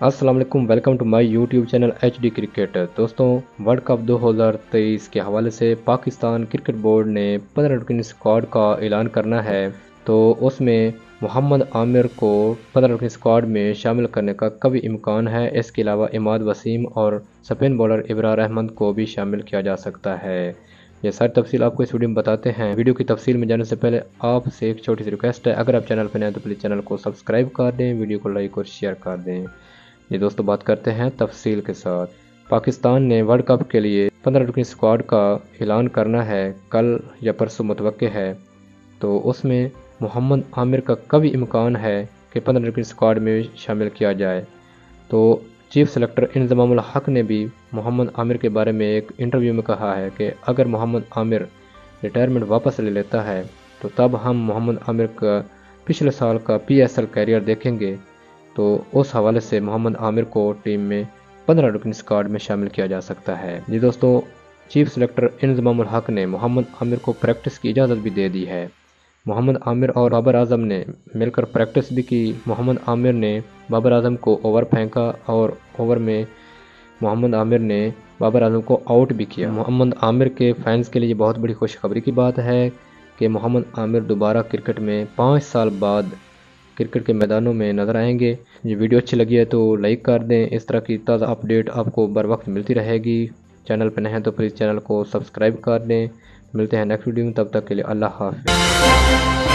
अस्सलाम वालेकुम welcome to my YouTube channel H D cricket दोस्तों वर्ल्ड कप 2023 के हवाले से पाकिस्तान क्रिकेट बोर्ड ने पंद्रह रुकनी स्क्वाड का ऐलान करना है। तो उसमें मोहम्मद आमिर को पंद्रह रुकनी स्क्वाड में शामिल करने का कभी इम्कान है। इसके अलावा इमाद वसीम और स्पिन बॉलर इब्रार अहमद को भी शामिल किया जा सकता है। ये सारी तफसील आपको इस वीडियो में बताते हैं। वीडियो की तफसील में जाने से पहले आपसे एक छोटी सी रिक्वेस्ट है। अगर आप चैनल पर नए तो प्लीज़ चैनल को सब्सक्राइब कर दें, वीडियो को लाइक और शेयर कर दें। ये दोस्तों बात करते हैं तफसील के साथ। पाकिस्तान ने वर्ल्ड कप के लिए पंद्रह रुकनी स्क्वाड का ऐलान करना है। कल या परसों मुतव है। तो उसमें मोहम्मद आमिर का कभी इम्कान है कि पंद्रह रुकनी स्क्वाड में शामिल किया जाए। तो चीफ सेलेक्टर इंजमामुल हक ने भी मोहम्मद आमिर के बारे में एक इंटरव्यू में कहा है कि अगर मोहम्मद आमिर रिटायरमेंट वापस ले लेता है तो तब हम मोहम्मद आमिर का पिछले साल का पीएसएल कैरियर देखेंगे। तो उस हवाले से मोहम्मद आमिर को टीम में पंद्रह रुकनी स्क्वाड में शामिल किया जा सकता है। जी दोस्तों, चीफ सेलेक्टर इंजमामुल हक ने मोहम्मद आमिर को प्रैक्टिस की इजाज़त भी दे दी है। मोहम्मद आमिर और बाबर आज़म ने मिलकर प्रैक्टिस भी की। मोहम्मद आमिर ने बाबर आज़म को ओवर फेंका और ओवर में मोहम्मद आमिर ने बाबर आज़म को आउट भी किया। मोहम्मद आमिर के फैंस के लिए बहुत बड़ी खुशखबरी की बात है कि मोहम्मद आमिर दोबारा क्रिकेट में पाँच साल बाद क्रिकेट के मैदानों में नज़र आएँगे। ये वीडियो अच्छी लगी है तो लाइक कर दें। इस तरह की ताज़ा अपडेट आपको बर वक्त मिलती रहेगी। चैनल पर नहीं तो प्लीज़ चैनल को सब्सक्राइब कर दें। मिलते हैं नेक्स्ट वीडियो में, तब तक के लिए अल्लाह हाफिज़।